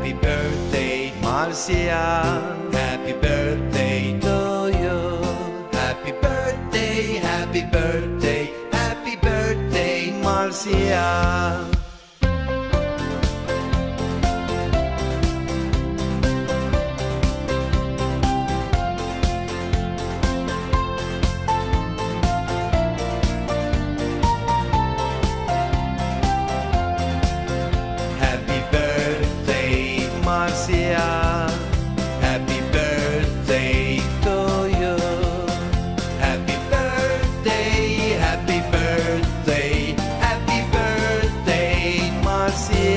Happy birthday, Marcia. Happy birthday to you. Happy birthday, happy birthday, happy birthday, Marcia. Marcia. Happy birthday to you. Happy birthday, happy birthday, happy birthday, Marcia.